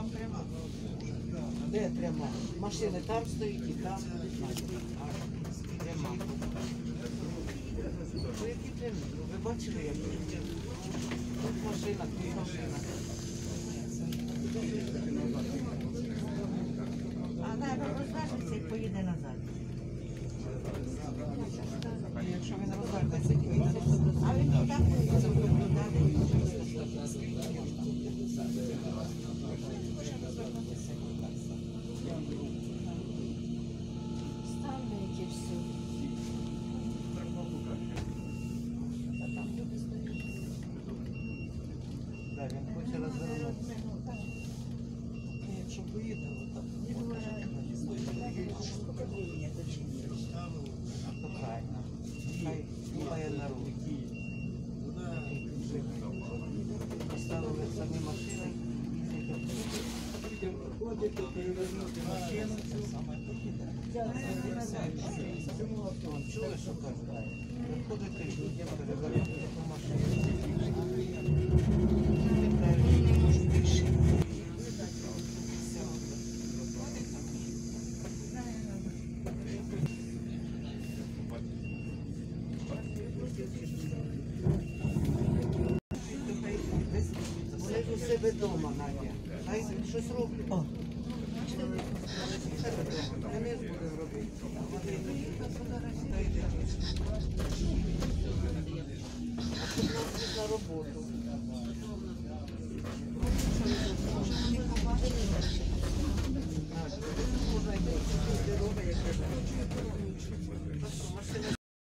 там прямо. Де пряма? Машини там стоїть і там. Пряма. Ну, які прямі? Ну, Ви бачили, як тут машина, тут машина. А зараз розважиться і поїде назад. Якщо він тут. А він туди поїде, Да, він хоче розвернутися. Якщо поїде, то правильно. Хай думає на руки. Поставили самі машини. Ходите, перевернути машину, саме Вон, Чули, що кажуть? Виходите перевернути у себе вдома, Надя. Хай щось роблять. Я не буду робити. Вони на роботу.